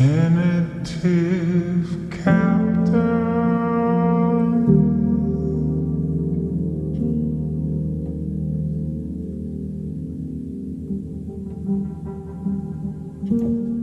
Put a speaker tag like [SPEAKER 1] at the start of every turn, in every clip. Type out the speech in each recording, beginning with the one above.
[SPEAKER 1] Definitive captain.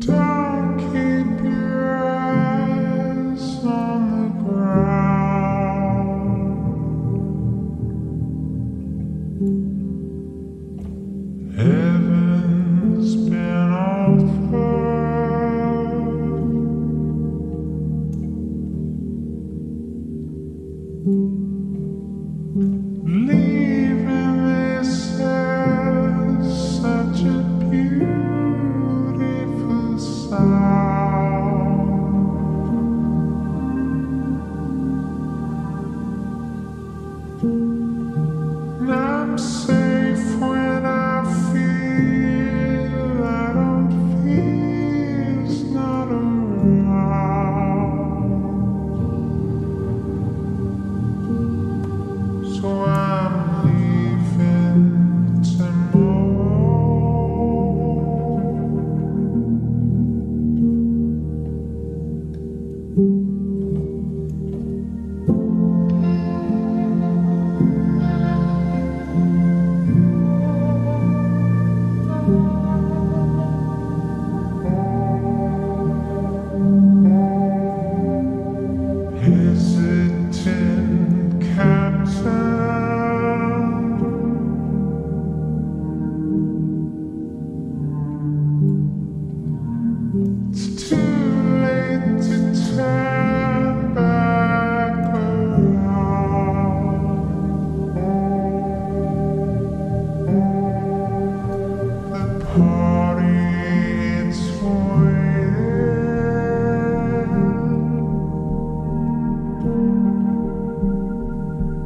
[SPEAKER 1] Don't keep your eyes on the ground. coração.